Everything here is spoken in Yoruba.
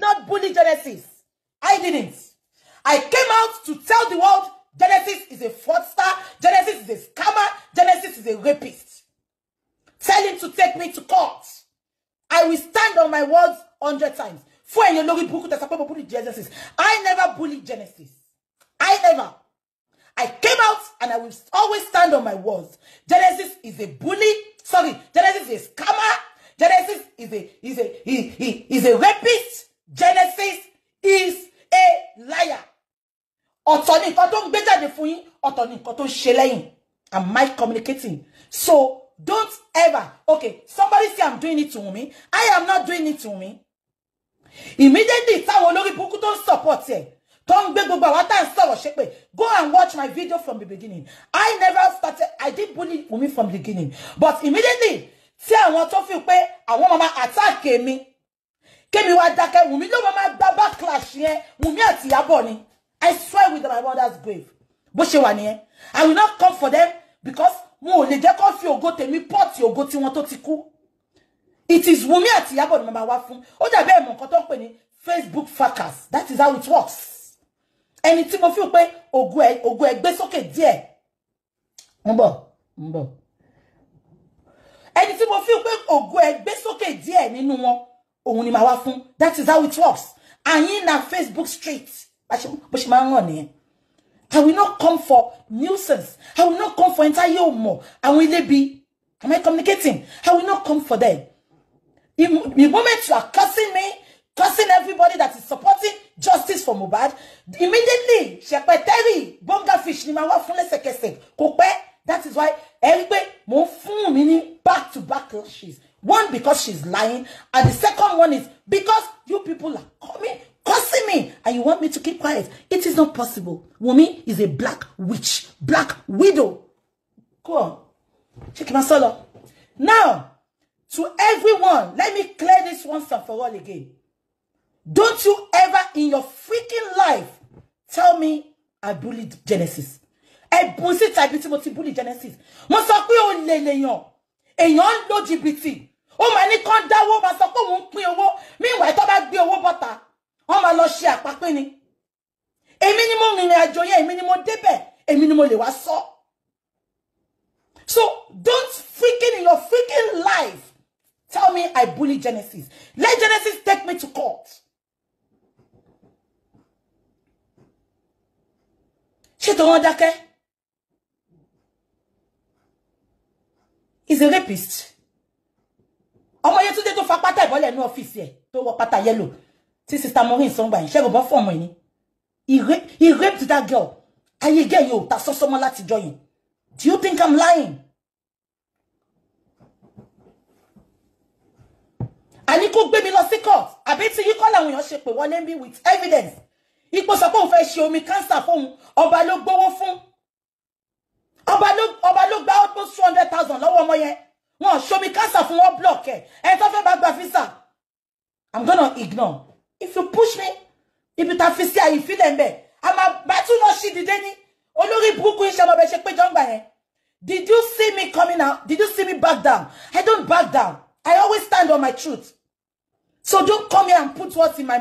not bully Genesis. I didn't. I came out to tell the world Genesis is a fraudster, Genesis is a scammer, Genesis is a rapist. Tell him to take me to court. I will stand on my words hundred times. I never bullied Genesis. I never. I came out and I will always stand on my words. Genesis is a bully. Sorry, Genesis is a scammer. Genesis is a is a he, he is a rapist. Genesis is a liar. Ọ̀tọ̀ ni nǹkan tó ń gbé jáde fún yín, ọ̀tọ̀ ni nǹkan tó ń ṣe lẹ́yìn. Am I communicating? So don't ever. Okay, somebody say I'm doing it to me. I am not doing it to me. Immediately, táwọn olórí burúkú tó ń support ẹ̀. Don't gbé gbogbo àwọn tá à ń sọ̀rọ̀ ṣépè. Go and watch my video from the beginning. I never started, I did bully Wunmi from the beginning. But immediately, tí àwọn tó fi pé àwọn máa attack mi. Kémi wá dákẹ́ Wunmi ló máa máa gba backlash yẹn. Wunmi àti Ìyábọ̀ ni. I swear with my mother's grave. Bó ṣe wà nìyẹn. I will not come for them because mo ò lè jẹ́ kó fi ògo tèmi pọ́ọ̀tì ògo tí wọ́n tó ti kú. It is Wunmi àti Ìyábọ̀ ni màmá wá fún. Ó dàbí ẹ̀mọ̀ nǹkan tó ń pè ní Facebook fracas. That is how it works ẹni tí mo fi pé ògo ẹ gbé sókè díẹ̀ ń bọ̀ ń bọ̀ ẹni tí mo fi pé ògo ẹ gbé sókè díẹ̀ nínú wọn òun ni màá wá fún. That is how it works. Àyín na Facebook street. Bó ṣe máa ń ràn nìyẹn. I will not come for nuisance. I will not come for entire òmò àwọn ilé bi am I communicating? I will not come for them. The moment you are cursing me cursing everybody that is supporting justice for Mohbad immediately ṣẹpẹtẹrì bonga fish ni máa wá fún lẹ́sẹ̀kẹsẹ̀. Kò pẹ́ that is why ẹ rí pé mo fún mi ní back clashes one because she's lying and the second one is because you people are coming cursing me and you want me to keep quiet it is not possible Wunmi is a black witch black widow go on máa sọ lọ now to everyone let me clear this once and for all again. Don't you ever in your freaking life tell me I bullied Genesis. Ẹ̀bùn síta ibi tí mo bully Genesis. Mo sọ pé ó lè. Èèyàn ń lo jìbìtì. Ó máa ní kán dáwó máa sọ pé òun ń pín owó. Meanwhile tó bá gbé owó bọ́ta. Wọ́n máa lọ ṣe àpapín ni. Èmi ni mo rìnrìn àjò yẹn, èmi ni mo débẹ̀, èmi ni mo lè wá sọ. So don't freaking in your freaking life tell me I bully Genesis. Let Genesis take me to court. ṣé tó wọ́n dákẹ́ is a rapist. Ọmọ Yétúndé tó fa pátá ìbọ́lẹ̀ ní ọ́fíìsì ẹ̀ tó wọ pátá yẹ́lò tí sister Maureen sọ́ngbà yìí ṣẹ́gun bọ́ fọ́ọ̀mù ẹ̀ ni. He raped that girl. Ayé gẹ́ yóò ta sọ́sọ́mọ́ láti jọ yìí. Do you think I'm lying? àní kó gbé mi lọ sí court. Àbí tí yíkọ́ làwọn èèyàn ṣe pé wọlé bí with evidence. Ipò sọ pé òun fẹ́ ṣe omi kánsà fóun ọba ló gbowó fún ọba ló gba almost two hundred thousand lọ́wọ́ ọmọ yẹn. Wọn ṣomi kánsà fún wọn block ẹ. Ẹ tó fẹ́ bá gba visa. I'm gonna ignore. If you push me ibi ta fi sí àyè ìfilẹ̀ ń bẹ̀ bá tún lọ sí dìde ní. Olórí burúkú iṣẹ́ ọmọ bẹ ṣe péjọ ń gbà yẹn. Did you see me coming out? Did you see me back down? I don't back down. I always stand on my truth. So don't come here and put words in my